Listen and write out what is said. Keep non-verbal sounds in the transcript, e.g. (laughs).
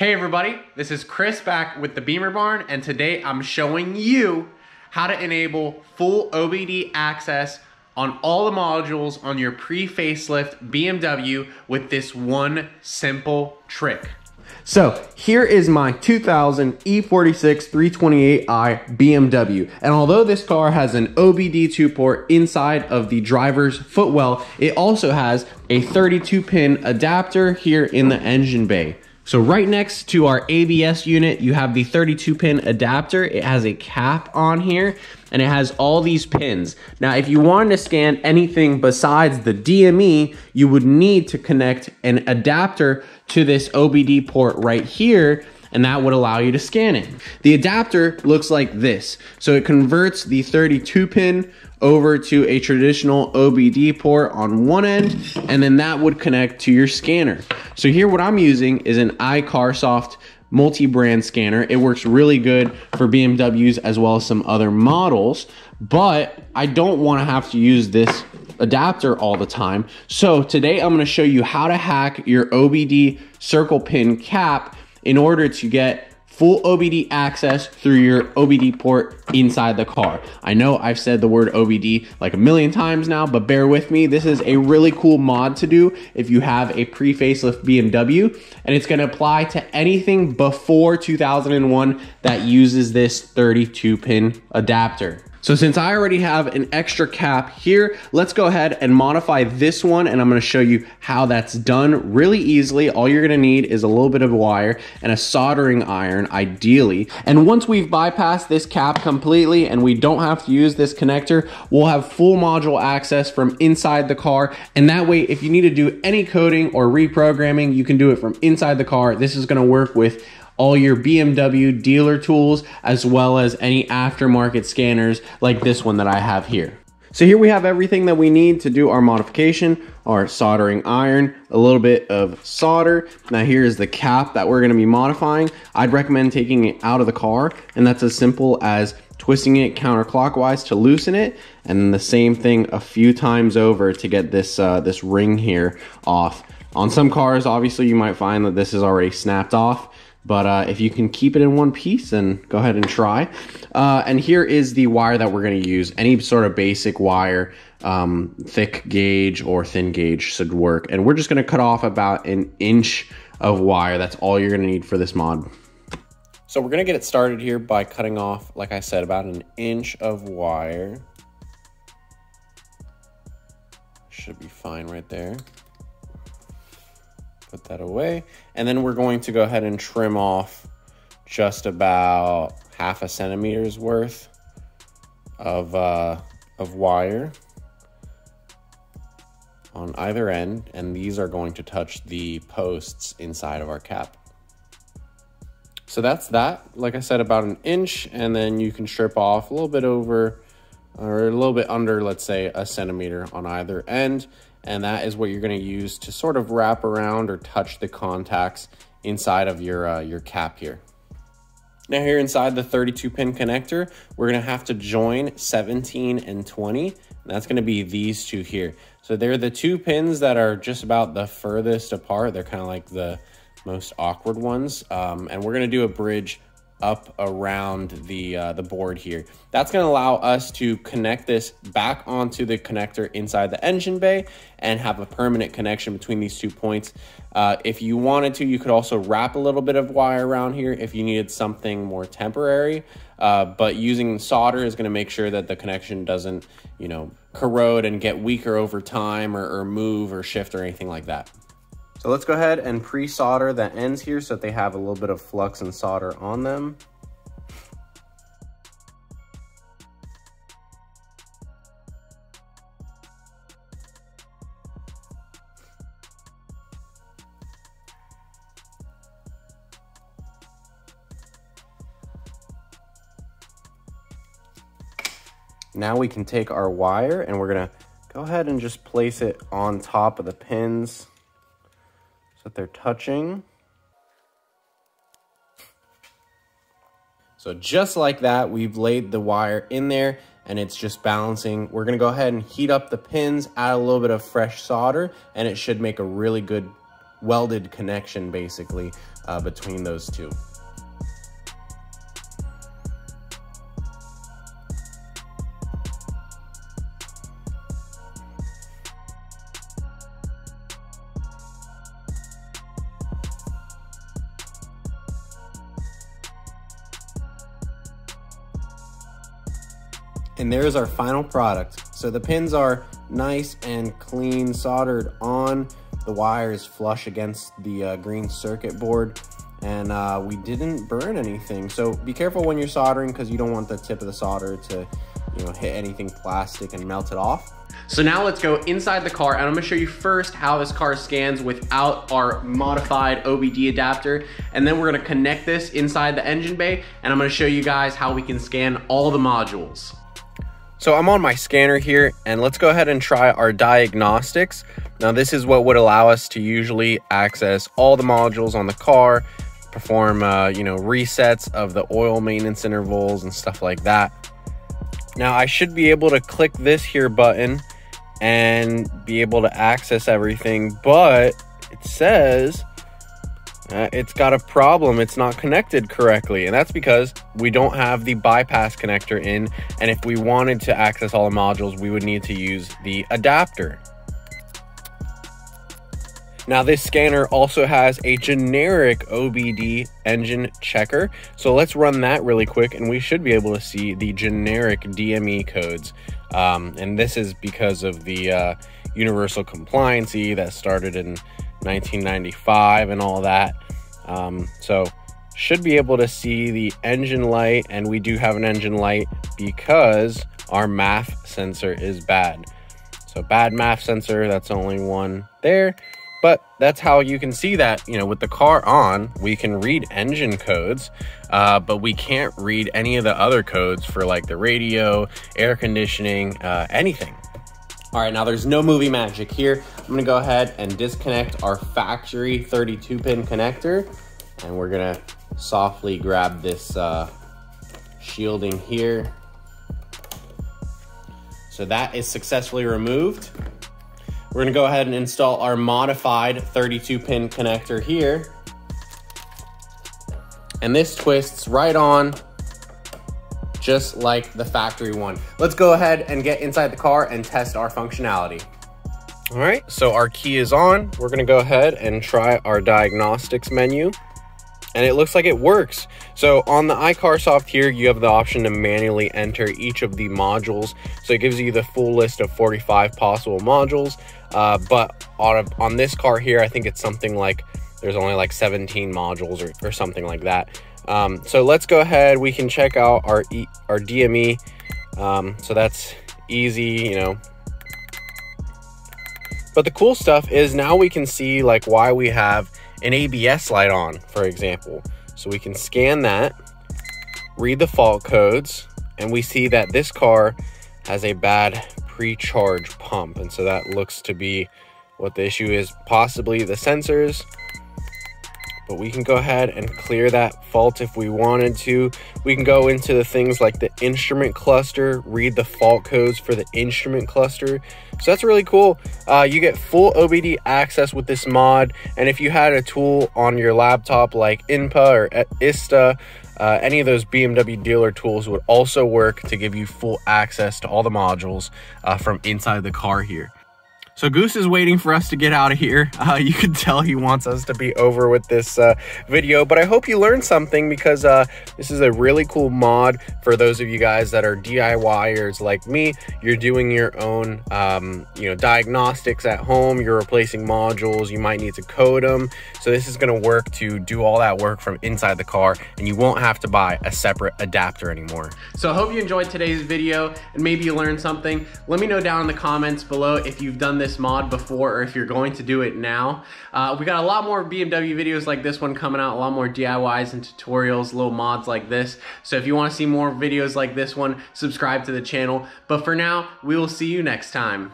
Hey everybody, this is Chris back with the Bimmer Barn and today I'm showing you how to enable full OBD access on all the modules on your pre-facelift BMW with this one simple trick. So here is my 2000 E46 328i BMW. And although this car has an OBD2 port inside of the driver's footwell, it also has a 32 pin adapter here in the engine bay. So right next to our ABS unit, you have the 32 pin adapter. It has a cap on here and it has all these pins. Now, if you wanted to scan anything besides the DME, you would need to connect an adapter to this OBD port right here and that would allow you to scan it. The adapter looks like this. So it converts the 32 pin over to a traditional OBD port on one end, and then that would connect to your scanner. So here what I'm using is an iCarsoft multi-brand scanner. It works really good for BMWs as well as some other models, but I don't wanna have to use this adapter all the time. So today I'm gonna show you how to hack your OBD circle pin cap in order to get full OBD access through your OBD port inside the car. I know I've said the word OBD like a million times now, but bear with me. This is a really cool mod to do if you have a pre-facelift BMW, and it's gonna apply to anything before 2001 that uses this 32 pin adapter. So since I already have an extra cap here, let's go ahead and modify this one and I'm gonna show you how that's done really easily. All you're gonna need is a little bit of wire and a soldering iron, ideally. And once we've bypassed this cap completely and we don't have to use this connector, we'll have full module access from inside the car. And that way, if you need to do any coding or reprogramming, you can do it from inside the car. This is gonna work with all your BMW dealer tools, as well as any aftermarket scanners like this one that I have here. So here we have everything that we need to do our modification, our soldering iron, a little bit of solder. Now here's the cap that we're gonna be modifying. I'd recommend taking it out of the car, and that's as simple as twisting it counterclockwise to loosen it, and then the same thing a few times over to get this, uh, this ring here off. On some cars, obviously, you might find that this is already snapped off. But uh, if you can keep it in one piece, then go ahead and try. Uh, and here is the wire that we're going to use. Any sort of basic wire, um, thick gauge or thin gauge should work. And we're just going to cut off about an inch of wire. That's all you're going to need for this mod. So we're going to get it started here by cutting off, like I said, about an inch of wire. Should be fine right there put that away. And then we're going to go ahead and trim off just about half a centimeter's worth of, uh, of wire on either end. And these are going to touch the posts inside of our cap. So that's that. Like I said, about an inch. And then you can strip off a little bit over or a little bit under, let's say, a centimeter on either end and that is what you're going to use to sort of wrap around or touch the contacts inside of your, uh, your cap here. Now here inside the 32 pin connector, we're gonna have to join 17 and 20. And that's gonna be these two here. So they're the two pins that are just about the furthest apart. They're kind of like the most awkward ones. Um, and we're gonna do a bridge up around the uh, the board here. That's going to allow us to connect this back onto the connector inside the engine bay and have a permanent connection between these two points. Uh, if you wanted to, you could also wrap a little bit of wire around here if you needed something more temporary. Uh, but using solder is going to make sure that the connection doesn't, you know, corrode and get weaker over time or, or move or shift or anything like that. So let's go ahead and pre-solder the ends here so that they have a little bit of flux and solder on them. Now we can take our wire and we're gonna go ahead and just place it on top of the pins so that they're touching. So just like that, we've laid the wire in there and it's just balancing. We're gonna go ahead and heat up the pins, add a little bit of fresh solder, and it should make a really good welded connection basically uh, between those two. And there's our final product. So the pins are nice and clean soldered on. The wire is flush against the uh, green circuit board and uh, we didn't burn anything. So be careful when you're soldering because you don't want the tip of the solder to you know, hit anything plastic and melt it off. So now let's go inside the car and I'm gonna show you first how this car scans without our modified OBD adapter. And then we're gonna connect this inside the engine bay and I'm gonna show you guys how we can scan all the modules. So I'm on my scanner here and let's go ahead and try our diagnostics. Now this is what would allow us to usually access all the modules on the car, perform uh, you know resets of the oil maintenance intervals and stuff like that. Now I should be able to click this here button and be able to access everything, but it says uh, it's got a problem. It's not connected correctly. And that's because we don't have the bypass connector in. And if we wanted to access all the modules, we would need to use the adapter. Now this scanner also has a generic OBD engine checker. So let's run that really quick and we should be able to see the generic DME codes. Um, and this is because of the uh, universal compliancy that started in 1995 and all that. Um, so should be able to see the engine light and we do have an engine light because our MAF sensor is bad. So bad MAF sensor, that's only one there. But that's how you can see that, you know, with the car on, we can read engine codes, uh, but we can't read any of the other codes for like the radio, air conditioning, uh, anything. All right, now there's no movie magic here. I'm gonna go ahead and disconnect our factory 32 pin connector and we're gonna softly grab this uh, shielding here. So that is successfully removed. We're gonna go ahead and install our modified 32 pin connector here. And this twists right on just like the factory one. Let's go ahead and get inside the car and test our functionality. All right, so our key is on. We're gonna go ahead and try our diagnostics menu and it looks like it works. So on the iCarSoft here, you have the option to manually enter each of the modules. So it gives you the full list of 45 possible modules. Uh, but on, a, on this car here, I think it's something like, there's only like 17 modules or, or something like that. Um, so let's go ahead. We can check out our e, our DME. Um, so that's easy, you know. But the cool stuff is now we can see like why we have an ABS light on, for example. So we can scan that, read the fault codes, and we see that this car has a bad pre-charge pump. And so that looks to be what the issue is, possibly the sensors but we can go ahead and clear that fault if we wanted to. We can go into the things like the instrument cluster, read the fault codes for the instrument cluster. So that's really cool. Uh, you get full OBD access with this mod. And if you had a tool on your laptop like INPA or ISTA, uh, any of those BMW dealer tools would also work to give you full access to all the modules uh, from inside the car here. So Goose is waiting for us to get out of here. (laughs) Uh, you can tell he wants us to be over with this uh, video, but I hope you learned something because uh, this is a really cool mod for those of you guys that are DIYers like me. You're doing your own, um, you know, diagnostics at home. You're replacing modules. You might need to code them. So this is going to work to do all that work from inside the car, and you won't have to buy a separate adapter anymore. So I hope you enjoyed today's video and maybe you learned something. Let me know down in the comments below if you've done this this mod before or if you're going to do it now. Uh, we got a lot more BMW videos like this one coming out, a lot more DIYs and tutorials, little mods like this. So if you want to see more videos like this one, subscribe to the channel. But for now, we will see you next time.